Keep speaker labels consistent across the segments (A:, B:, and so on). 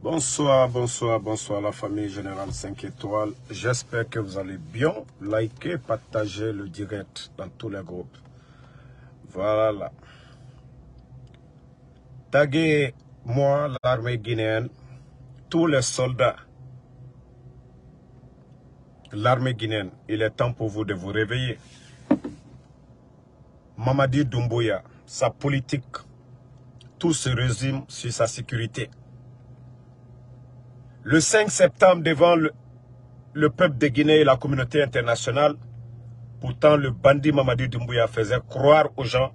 A: Bonsoir, bonsoir, bonsoir la famille Générale 5 étoiles. J'espère que vous allez bien. Likez, partagez le direct dans tous les groupes. Voilà. Taguez moi, l'armée guinéenne, tous les soldats. L'armée guinéenne, il est temps pour vous de vous réveiller. Mamadi Doumbouya, sa politique, tout se résume sur sa sécurité. Le 5 septembre, devant le, le peuple de Guinée et la communauté internationale, pourtant le bandit Mamadi Doumbouya faisait croire aux gens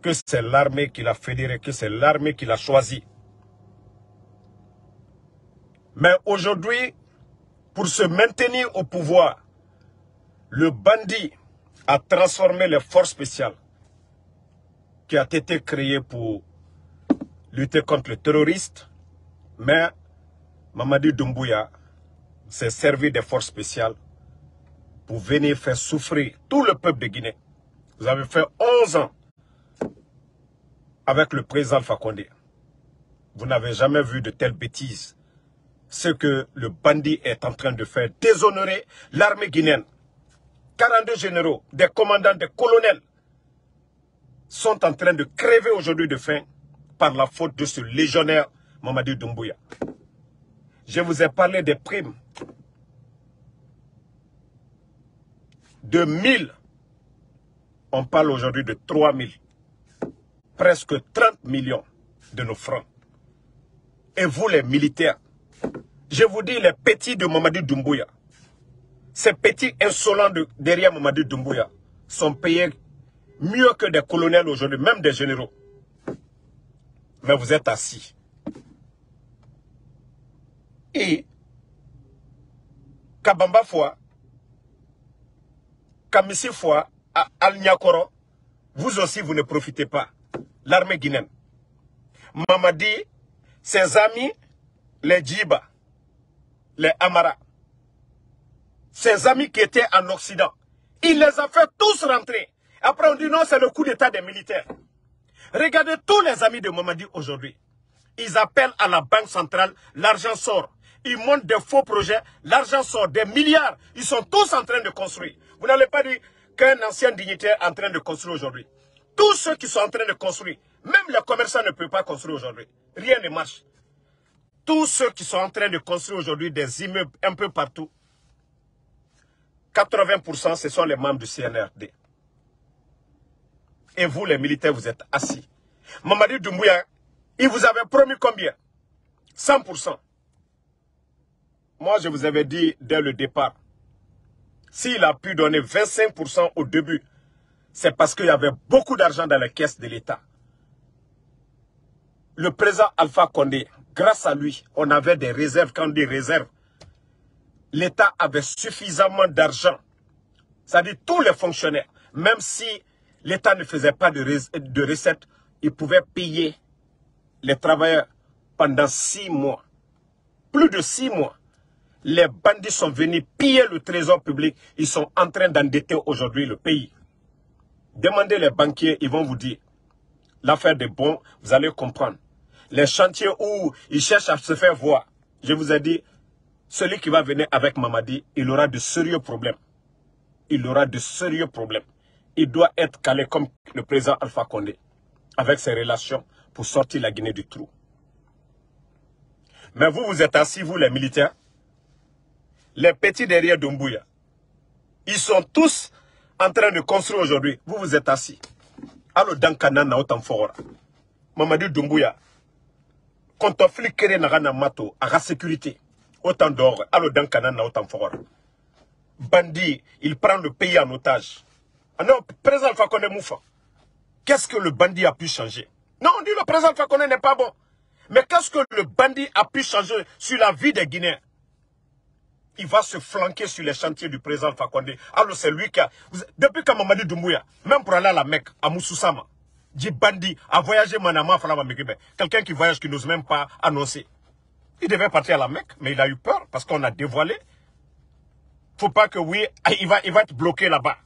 A: que c'est l'armée qui l'a fédéré, que c'est l'armée qui l'a choisi. Mais aujourd'hui, pour se maintenir au pouvoir, le bandit a transformé les forces spéciales qui a été créées pour lutter contre les terroristes, mais Mamadi Doumbouya s'est servi des forces spéciales pour venir faire souffrir tout le peuple de Guinée. Vous avez fait 11 ans avec le président Alpha Condé. Vous n'avez jamais vu de telles bêtises. Ce que le bandit est en train de faire, déshonorer l'armée guinéenne. 42 généraux, des commandants, des colonels sont en train de crever aujourd'hui de faim par la faute de ce légionnaire Mamadi Doumbouya. Je vous ai parlé des primes de 1000. On parle aujourd'hui de 3000. Presque 30 millions de nos francs. Et vous les militaires, je vous dis les petits de Mamadi Doumbouya, ces petits insolents de, derrière Mamadi Doumbouya sont payés mieux que des colonels aujourd'hui, même des généraux. Mais vous êtes assis. Et Kabamba Foua, Kamissi Foua, Al Nyakoro, vous aussi vous ne profitez pas. L'armée guinéenne. Mamadi, ses amis, les Djiba, les Amara, ses amis qui étaient en Occident, il les a fait tous rentrer. Après on dit non, c'est le coup d'état des militaires. Regardez tous les amis de Mamadi aujourd'hui. Ils appellent à la banque centrale, l'argent sort. Ils montent des faux projets, l'argent sort, des milliards. Ils sont tous en train de construire. Vous n'allez pas dire qu'un ancien dignitaire est en train de construire aujourd'hui. Tous ceux qui sont en train de construire, même les commerçants ne peuvent pas construire aujourd'hui. Rien ne marche. Tous ceux qui sont en train de construire aujourd'hui des immeubles un peu partout, 80% ce sont les membres du CNRD. Et vous, les militaires, vous êtes assis. Mamadi Doumbouya, il vous avait promis combien? 100%. Moi, je vous avais dit dès le départ, s'il a pu donner 25% au début, c'est parce qu'il y avait beaucoup d'argent dans les caisses de l'État. Le président Alpha Condé, grâce à lui, on avait des réserves. Quand on dit réserves, l'État avait suffisamment d'argent. C'est-à-dire tous les fonctionnaires, même si l'État ne faisait pas de, recettes, il pouvait payer les travailleurs pendant six mois. Plus de six mois. Les bandits sont venus piller le trésor public. Ils sont en train d'endetter aujourd'hui le pays. Demandez les banquiers, ils vont vous dire. L'affaire des bons, vous allez comprendre. Les chantiers où ils cherchent à se faire voir. Je vous ai dit, celui qui va venir avec Mamadi, il aura de sérieux problèmes. Il aura de sérieux problèmes. Il doit être calé comme le président Alpha Condé, avec ses relations pour sortir la Guinée du trou. Mais vous, vous êtes assis, vous les militaires, les petits derrière Doumbouya. Ils sont tous en train de construire aujourd'hui. Vous, vous êtes assis. Alors, dans Kanana, autant fort. Mamadi Doumbouya. Quand on flic na mato, à la sécurité. Autant d'or. Alors, dans Kanana, autant fort. Bandit, il prend le pays en otage. Ah non, président Fakonde Moufa. Qu'est-ce que le bandit a pu changer? Non, on dit le président Fakonde n'est pas bon. Mais qu'est-ce que le bandit a pu changer sur la vie des Guinéens? Il va se flanquer sur les chantiers du président Fakonde. Alors c'est lui qui a... Depuis quand Mamadi Doumbouya, même pour aller à la Mecque, à Moussoussama, dit bandit, a voyagé Manama, quelqu'un qui voyage qui n'ose même pas annoncer. Il devait partir à la Mecque, mais il a eu peur parce qu'on a dévoilé. Faut pas que oui, il va, il va être bloqué là-bas.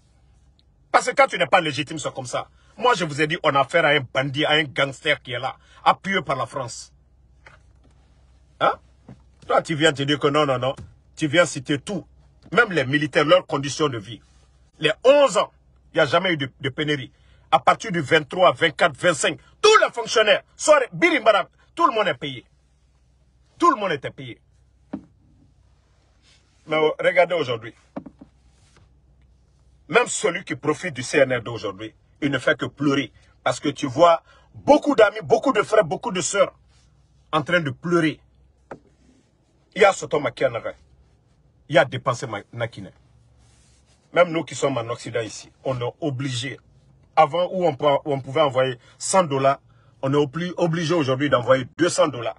A: Parce que quand tu n'es pas légitime, c'est comme ça. Moi, je vous ai dit, on a affaire à un bandit, à un gangster qui est là, appuyé par la France. Hein? Toi, tu viens te dire que non, non, non. Tu viens citer tout. Même les militaires, leurs conditions de vie. Les 11 ans, il n'y a jamais eu de, pénurie. À partir du 23, 24, 25, tous les fonctionnaires, tout le monde est payé. Tout le monde était payé. Mais regardez aujourd'hui. Même celui qui profite du CNR d'aujourd'hui, il ne fait que pleurer. Parce que tu vois beaucoup d'amis, beaucoup de frères, beaucoup de sœurs en train de pleurer. Il y a Soto Makianara. Il y a dépensé Nakine. Même nous qui sommes en Occident ici, on est obligé. Avant où on, pouvait envoyer 100 dollars, on est obligé aujourd'hui d'envoyer 200 dollars.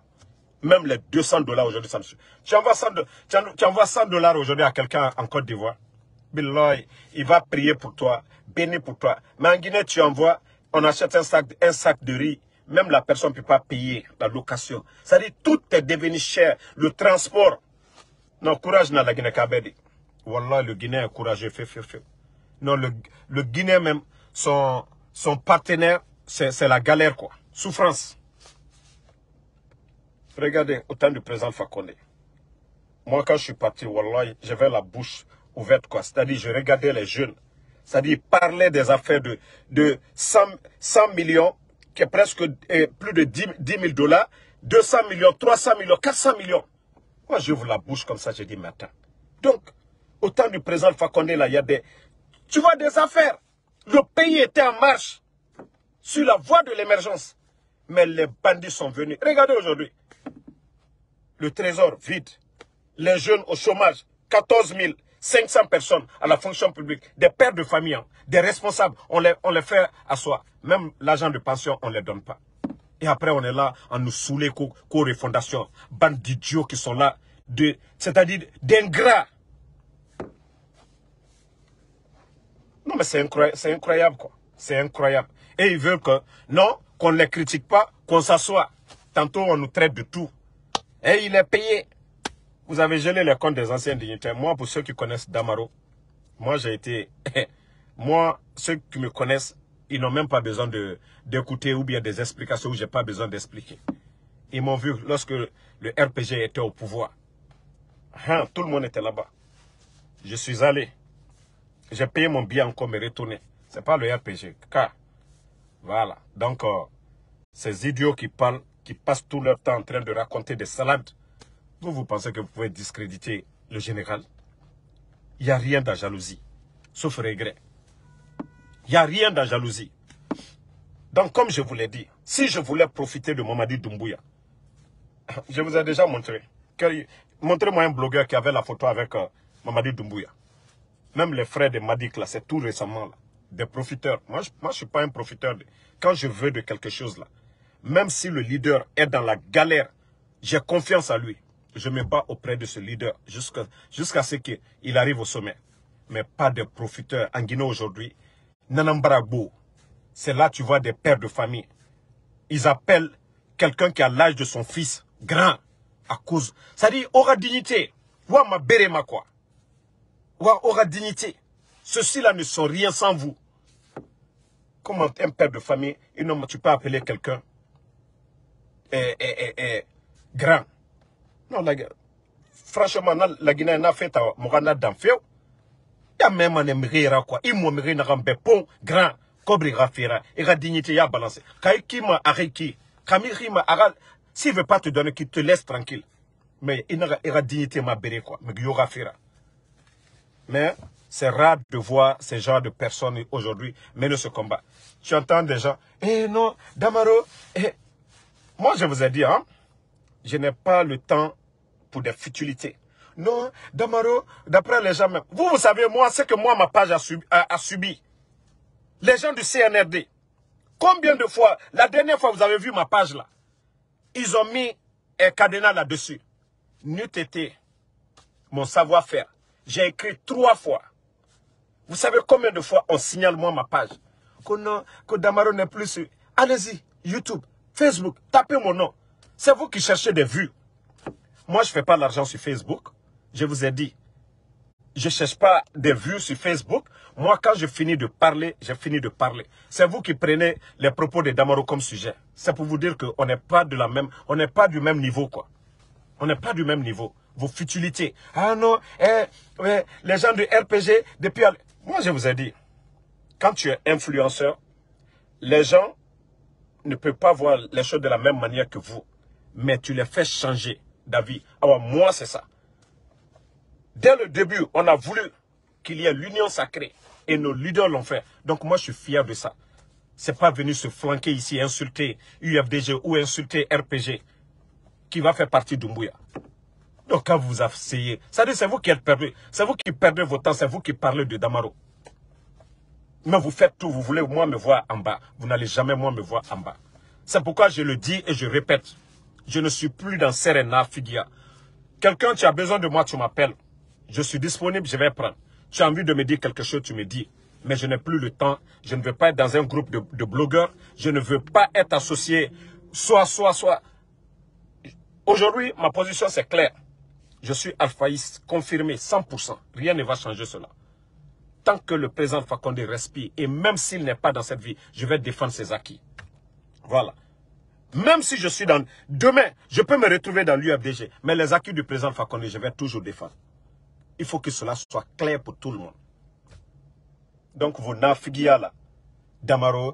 A: Même les 200 dollars aujourd'hui, ça me. Tu envoies 100, tu envoies 100 dollars aujourd'hui à quelqu'un en Côte d'Ivoire. il va prier pour toi, bénir pour toi. Mais en Guinée, tu envoies, on achète un sac, un sac de riz. Même la personne ne peut pas payer la location. C'est-à-dire, tout est devenu cher. Le transport. Non, courage dans la Guinée-Kabedi. Wallah, le Guinéen est courageux. Fait, fait, fait. Non, le, le même, son, son partenaire, c'est la galère, quoi. Souffrance. Regardez, au temps du président Fakonde. Moi, quand je suis parti, Wallah, j'avais la bouche ouverte, quoi. C'est-à-dire, je regardais les jeunes. C'est-à-dire, ils parlaient des affaires de, de 100, 100 millions, qui est presque eh, plus de 10, 10 000 dollars, 200 millions, 300 millions, 400 millions. Moi, j'ouvre la bouche comme ça, je dis, mais attends. Donc, au temps du président Fakonde, là, il y a des... Tu vois, des affaires. Le pays était en marche sur la voie de l'émergence. Mais les bandits sont venus. Regardez aujourd'hui. Le trésor vide. Les jeunes au chômage. 14 500 personnes à la fonction publique. Des pères de famille, hein. des responsables. On les, on les fait asseoir. Même l'argent de pension, on ne les donne pas. Et après, on est là à nous saouler qu'aux fondations. Bande d'idiots qui sont là. C'est-à-dire d'ingrats. Non, mais c'est incroyable, incroyable, quoi. C'est incroyable. Et ils veulent que, non, qu'on ne les critique pas, qu'on s'assoie. Tantôt, on nous traite de tout. Et il est payé. Vous avez gelé les comptes des anciens dignitaires. Moi, pour ceux qui connaissent Damaro, moi, j'ai été... moi, ceux qui me connaissent, ils n'ont même pas besoin d'écouter ou bien des explications où j'ai pas besoin d'expliquer. Ils m'ont vu lorsque le RPG était au pouvoir. Hein, tout le monde était là-bas. Je suis allé. J'ai payé mon billet encore me retourner. C'est pas le RPG. Car, voilà. Donc, euh, ces idiots qui parlent, qui passent tout leur temps en train de raconter des salades, vous, vous pensez que vous pouvez discréditer le général? Il n'y a rien de jalousie, sauf regret. Il n'y a rien de jalousie. Donc, comme je vous l'ai dit, si je voulais profiter de Mamadi Doumbouya, je vous ai déjà montré. Montrez-moi un blogueur qui avait la photo avec euh, Mamadi Doumbouya. Même les frères de Madik, c'est tout récemment, là. Des profiteurs. Moi, je ne suis pas un profiteur. Quand je veux de quelque chose, là, même si le leader est dans la galère, j'ai confiance en lui. Je me bats auprès de ce leader jusqu'à jusqu'à ce qu'il arrive au sommet. Mais pas de profiteurs. En Guinée aujourd'hui, Nanambaragbo, c'est là tu vois des pères de famille. Ils appellent quelqu'un qui a l'âge de son fils grand à cause. Ça dit, aura dignité. Wa ma ma quoi? Aura dignité. Ceux-ci-là ne sont rien sans vous. Comment un père de famille, tu peux appeler quelqu'un eh, eh, eh, grand? Non, la, franchement, la Guinée n'a fait à Morana d'Amfeo. Il y a même un émiré, quoi? Il m'a mis un pont grand. Kobri Rafira. Et la dignité, il y a balancé. Kaiki m'a arrêté. Kamiri m'a arrêté. S'il veut pas te donner, qu'il te laisse tranquille. Mais il n'a pas dignité, m'a béré, quoi. Mais il y aura mais c'est rare de voir ces genres de personnes aujourd'hui mener ce combat. Tu entends des gens, eh non, Damaro, eh. Moi, je vous ai dit, hein, je n'ai pas le temps pour des futilités. Non, Damaro, d'après les gens. Vous, vous savez, moi, c'est que moi, ma page a subi, Les gens du CNRD. Combien de fois, la dernière fois, vous avez vu ma page là, ils ont mis un cadenas là-dessus. N'eût été mon savoir-faire j'ai écrit trois fois. Vous savez combien de fois on signale moi ma page? Que, que Damaro n'est plus sur... Allez-y, YouTube, Facebook, tapez mon nom. C'est vous qui cherchez des vues. Moi, je ne fais pas l'argent sur Facebook. Je vous ai dit. Je ne cherche pas des vues sur Facebook. Moi, quand je finis de parler, j'ai fini de parler. C'est vous qui prenez les propos de Damaro comme sujet. C'est pour vous dire qu'on n'est pas de la même, on n'est pas du même niveau, quoi. On n'est pas du même niveau. Vos futilités. Ah non, eh, les gens de RPG, depuis... Moi, je vous ai dit, quand tu es influenceur, les gens ne peuvent pas voir les choses de la même manière que vous. Mais tu les fais changer d'avis. Alors moi, c'est ça. Dès le début, on a voulu qu'il y ait l'union sacrée. Et nos leaders l'ont fait. Donc moi, je suis fier de ça. C'est pas venu se flanquer ici, insulter UFDG ou insulter RPG qui va faire partie d'Umbuya. Donc quand vous asseyez, ça dit c'est vous qui êtes perdu. C'est vous qui perdez votre temps, c'est vous qui parlez de Damaro. Mais vous faites tout, vous voulez moi me voir en bas. Vous n'allez jamais moi me voir en bas. C'est pourquoi je le dis et je répète. Je ne suis plus dans Serena Fidia. Quelqu'un, tu as besoin de moi, tu m'appelles. Je suis disponible, je vais prendre. Tu as envie de me dire quelque chose, tu me dis. Mais je n'ai plus le temps. Je ne veux pas être dans un groupe de, blogueurs. Je ne veux pas être associé soit, soit, soit. Aujourd'hui, ma position, c'est clair. Je suis alphaïste, confirmé, 100%. Rien ne va changer cela. Tant que le président Fakonde respire, et même s'il n'est pas dans cette vie, je vais défendre ses acquis. Voilà. Même si je suis dans... Demain, je peux me retrouver dans l'UFDG, mais les acquis du président Fakonde, je vais toujours défendre. Il faut que cela soit clair pour tout le monde. Donc, vos nafigia là, Damaro,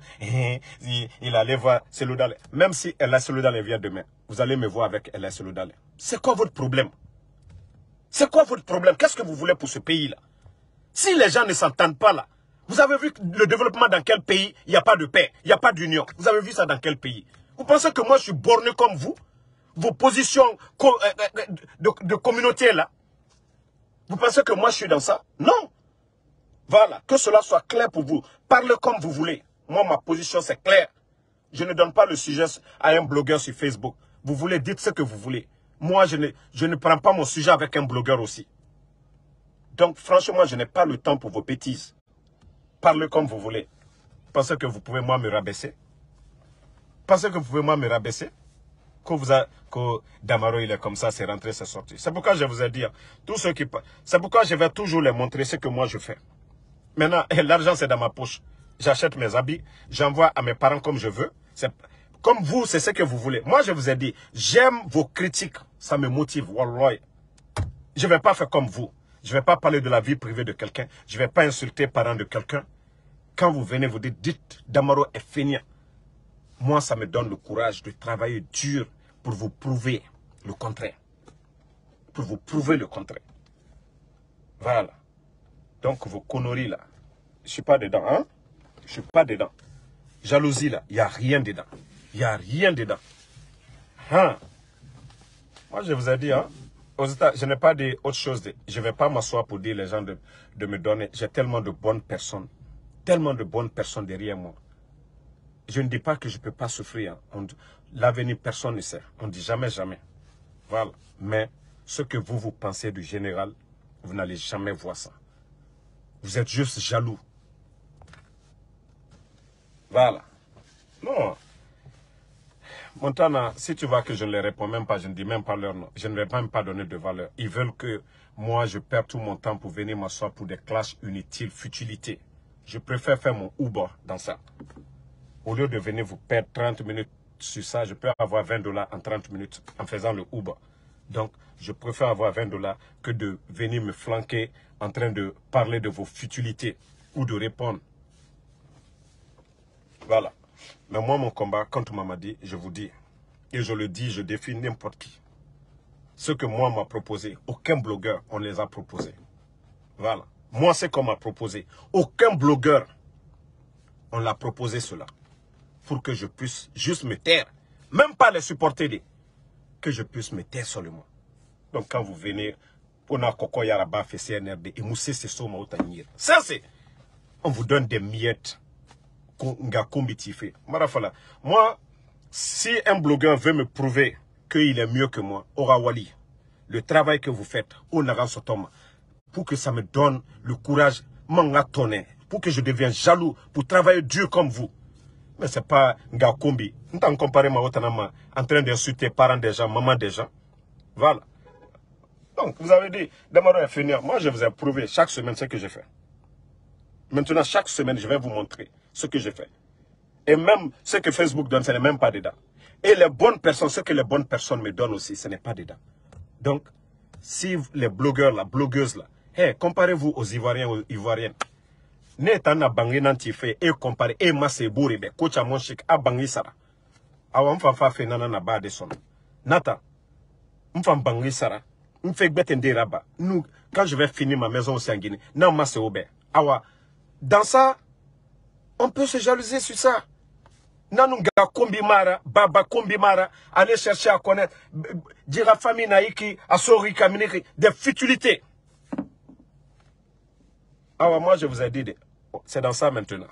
A: il, allait voir Seloudale. Même si Ella Seloudale vient demain, vous allez me voir avec Ella Seloudale. C'est quoi votre problème? C'est quoi votre problème? Qu'est-ce que vous voulez pour ce pays-là? Si les gens ne s'entendent pas là, vous avez vu le développement dans quel pays? Il n'y a pas de paix, il n'y a pas d'union. Vous avez vu ça dans quel pays? Vous pensez que moi je suis borné comme vous? Vos positions euh, euh, de communauté là Vous pensez que moi je suis dans ça? Non voilà, que cela soit clair pour vous. Parlez comme vous voulez. Moi, ma position, c'est clair. Je ne donne pas le sujet à un blogueur sur Facebook. Vous voulez, dites ce que vous voulez. Moi, je ne, je ne prends pas mon sujet avec un blogueur aussi. Donc, franchement, je n'ai pas le temps pour vos bêtises. Parlez comme vous voulez. Pensez que vous pouvez, moi, me rabaisser? Pensez que vous pouvez, moi, me rabaisser? Que, vous a, que Damaro, il est comme ça, c'est rentré, c'est sorti. C'est pourquoi je vous ai dit, hein, tous ceux qui... C'est pourquoi je vais toujours les montrer ce que moi je fais. Maintenant, l'argent, c'est dans ma poche. J'achète mes habits, j'envoie à mes parents comme je veux. Comme vous, c'est ce que vous voulez. Moi, je vous ai dit, j'aime vos critiques. Ça me motive. Je ne vais pas faire comme vous. Je ne vais pas parler de la vie privée de quelqu'un. Je ne vais pas insulter les parents de quelqu'un. Quand vous venez, vous dites, dites, Damaro est feignant. Moi, ça me donne le courage de travailler dur pour vous prouver le contraire. Pour vous prouver le contraire. Voilà. Donc, vos conneries là, je suis pas dedans, hein? Je suis pas dedans. Jalousie là, il n'y a rien dedans. Il n'y a rien dedans. Hein? Moi, je vous ai dit, hein? Aux États, je n'ai pas dit autre chose. je ne vais pas m'asseoir pour dire les gens de, de me donner. J'ai tellement de bonnes personnes. Tellement de bonnes personnes derrière moi. Je ne dis pas que je ne peux pas souffrir. Hein. L'avenir, personne ne sait. On ne dit jamais, jamais. Voilà. Mais ce que vous, vous pensez du général, vous n'allez jamais voir ça. Vous êtes juste jaloux. Voilà. Non. Montana, si tu vois que je ne les réponds même pas, je ne dis même pas leur nom, je ne vais même pas donner de valeur. Ils veulent que moi, je perde tout mon temps pour venir m'asseoir pour des classes inutiles, futilités. Je préfère faire mon Uber dans ça. Au lieu de venir vous perdre 30 minutes sur ça, je peux avoir 20 dollars en 30 minutes en faisant le Uber. Donc, je préfère avoir 20 dollars que de venir me flanquer en train de parler de vos futilités ou de répondre. Voilà. Mais moi, mon combat contre Mamadi, je vous dis, et je le dis, je défie n'importe qui. Ce que moi m'a proposé, aucun blogueur, on les a proposés. Voilà. Moi, c'est qu'on m'a proposé. Aucun blogueur, on l'a proposé cela. Pour que je puisse juste me taire. Même pas les supporter, que je puisse me taire seulement. Donc, quand vous venez, a koko yaraba CNRD et moussé c'est soma Ça c'est on vous donne des miettes. Moi si un blogueur veut me prouver qu'il est mieux que moi, Ora Wali, le travail que vous faites, au Sotoma, pour que ça me donne le courage, pour que je devienne jaloux, pour travailler dur comme vous. Mais c'est pas Ngakumbi. Nous t'en comparé ma en train d'insulter parents des gens, maman des gens. Voilà. Donc, vous avez dit, Damaro est fini. Moi, je vous ai prouvé chaque semaine ce que j'ai fait. Maintenant, chaque semaine, je vais vous montrer ce que j'ai fait. Et même ce que Facebook donne, ce n'est même pas dedans. Et les bonnes personnes, ce que les bonnes personnes me donnent aussi, ce n'est pas dedans. Donc, si les blogueurs, la blogueuse là, hey, comparez-vous aux Ivoiriens, aux Ivoiriennes. Ne tana bangi nanti fait et comparé et ma se mon chic a bangi sara. Awa mfa fa fe nana na ba de. Nata. Mfa bangi sara. Mfa gbete ndera ba. Nous quand je vais finir ma maison au en Guinée, non ma. Awa dans ça on peut se jalouser sur ça. Nanunga kombi mara, baba kombi mara, aller chercher à connaître, dire à famille naïki, à sori kaminiki, des futilités. Ouais, moi je vous ai dit, c'est dans ça maintenant.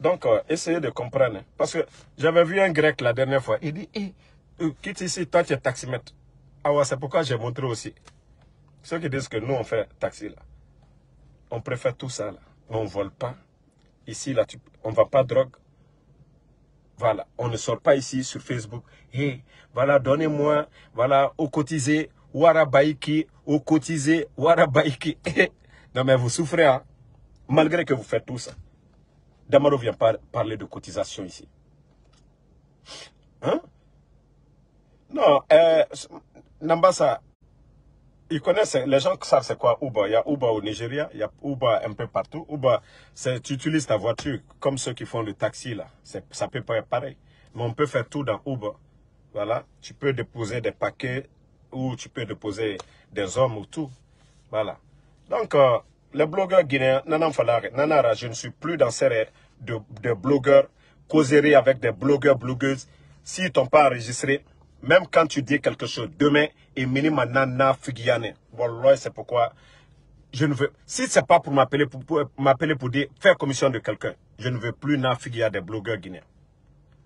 A: Donc, euh, essayez de comprendre. Parce que j'avais vu un grec la dernière fois. Il dit, eh, euh, quitte ici, toi tu es taximètre. Ah ouais, c'est pourquoi j'ai montré aussi. Ceux qui disent que nous on fait taxi là. On préfère tout ça là. On ne vole pas. Ici, là, on ne va pas drogue. Voilà, on ne sort pas ici sur Facebook. Hé, voilà, donnez-moi, voilà, au cotisé, Warabaiki, au cotisé, Warabaiki. non, mais vous souffrez, hein, malgré que vous faites tout ça. Damaro vient parler de cotisation ici. Hein? Non, euh, Nambasa, ils connaissent, les gens savent c'est quoi Uber? Il y a Uber au Nigeria, il y a Uber un peu partout. Uber, tu utilises ta voiture comme ceux qui font le taxi là. Ça peut pas être pareil. Mais on peut faire tout dans Uber. Voilà, tu peux déposer des paquets ou tu peux déposer des hommes ou tout. Voilà. Donc, euh, les blogueurs guinéens, Nanara, je ne suis plus dans ces de, de blogueurs, causeries avec des blogueurs, blogueuses. S'ils t'ont pas enregistré, même quand tu dis quelque chose, demain, et minima nana figiyane. Wallah, c'est pourquoi je ne veux, si c'est pas pour m'appeler pour, m'appeler pour dire, faire commission de quelqu'un, je ne veux plus na figia des blogueurs guinéens.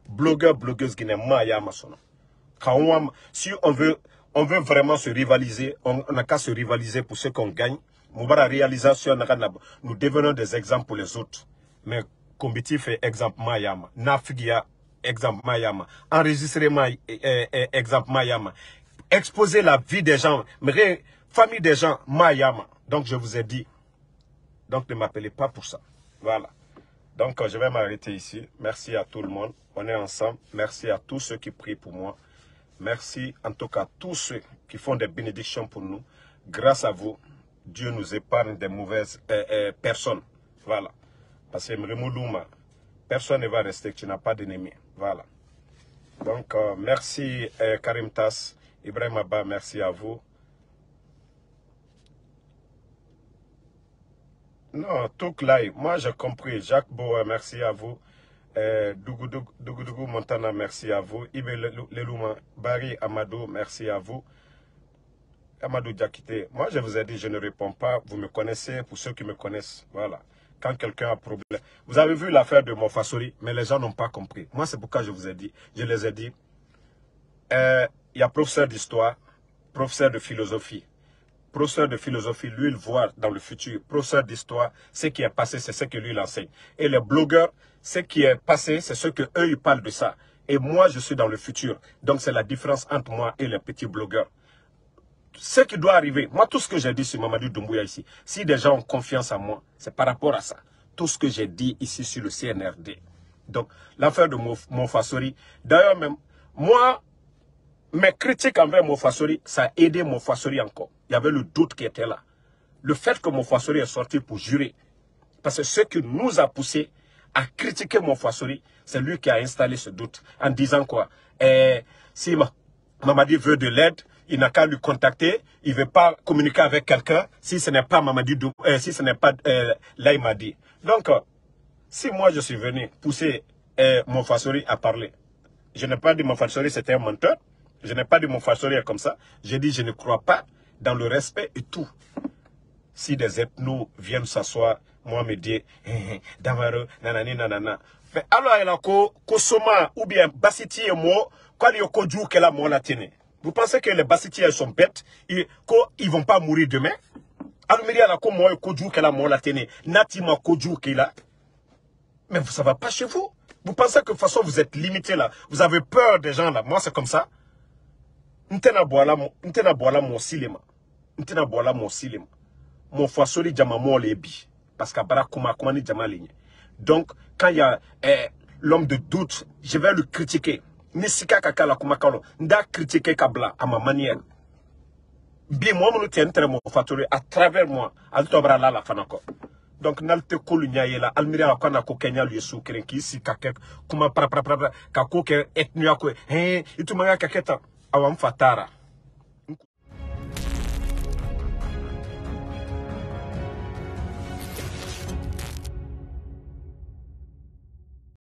A: Blogueurs, blogueuses guinéens, ma ya Si on veut, on veut vraiment se rivaliser, on n'a qu'à se rivaliser pour ce qu'on gagne. Moubara réalisation, nous devenons des exemples pour les autres. Mais combitif fait exemple Mayama. Na figia exemple Mayama. Enregistrement, exemple Mayama. Exposer la vie des gens, mais famille des gens, Mayama. Donc, je vous ai dit. Donc, ne m'appelez pas pour ça. Voilà. Donc, je vais m'arrêter ici. Merci à tout le monde. On est ensemble. Merci à tous ceux qui prient pour moi. Merci en tout cas à tous ceux qui font des bénédictions pour nous. Grâce à vous, Dieu nous épargne des mauvaises personnes. Voilà. Parce que personne ne va rester tu n'as pas d'ennemi. Voilà. Donc, euh, merci euh, Karim Tass, Ibrahim Abba, merci à vous. Non, tout live. Moi, j'ai compris. Jacques Boa, merci à vous. Euh, Dougou Montana, merci à vous. Ibe Lelouma, Barry Amadou, merci à vous. Amadou Diakité, moi je vous ai dit, je ne réponds pas. Vous me connaissez, pour ceux qui me connaissent. Voilà quand quelqu'un a problème. Vous avez vu l'affaire de Mofasori, mais les gens n'ont pas compris. Moi, c'est pourquoi je vous ai dit, je les ai dit, euh, il y a professeur d'histoire, professeur de philosophie. Professeur de philosophie, lui, il voit dans le futur. Professeur d'histoire, ce qui est passé, c'est ce que lui, il enseigne. Et les blogueurs, ce qui est passé, c'est ce que eux, ils parlent de ça. Et moi, je suis dans le futur. Donc, c'est la différence entre moi et les petits blogueurs ce qui doit arriver, moi, tout ce que j'ai dit sur Mamadou Doumbouya ici, si des gens ont confiance en moi, c'est par rapport à ça. Tout ce que j'ai dit ici sur le CNRD. Donc, l'affaire de Mofassori, d'ailleurs même, moi, mes critiques envers Mofassori, ça a aidé Mofassori encore. Il y avait le doute qui était là. Le fait que Mofassori est sorti pour jurer, parce que ce qui nous a poussé à critiquer Mofassori, c'est lui qui a installé ce doute en disant quoi? Eh, Si Mamadi veut de l'aide, il n'a qu'à lui contacter. Il ne veut pas communiquer avec quelqu'un si ce n'est pas Mamadi euh, si ce n'est pas euh, Laïmadi. Donc, si moi je suis venu pousser euh, mon Fassori à parler, je n'ai pas dit mon Fassori c'était un menteur. Je n'ai pas dit mon Fassori comme ça. J'ai dit je ne crois pas dans le respect et tout. Si des ethnos viennent s'asseoir, moi me dire, eh, eh, Damaro, nanani, nanana. Il y a Kosoma ou bien Bassiti et moi, quand il y a Kodjou, qu'elle a mon latine. Vous pensez que les Bassitiens sont bêtes? Et qu'ils ne vont pas mourir demain? Alumiri la ko moi koju kela mo la tene natima koju kela mais ça va pas chez vous? Vous pensez que de toute façon vous êtes limité là? Vous avez peur des gens là? Moi c'est comme ça. Ntena boala ntena boala mon cinéma. Ntena boala mon cinéma. Mon fasoli jama mo lebi parce que bara kuma kuma jama ligne donc quand il y a eh, l'homme de doute je vais le critiquer. Ni sika ka kala kuma kalo nda critiquer ka bla à ma manière. Bi mo mo tien très mo faturi à travers moi al tobra la la fanako. Donc nalte kolu nyayela almiria ko na ko kenya lu yesu kren ki si ka ke kuma pra pra pra ka ko ke etnia ko he ituma ka keta awam fatara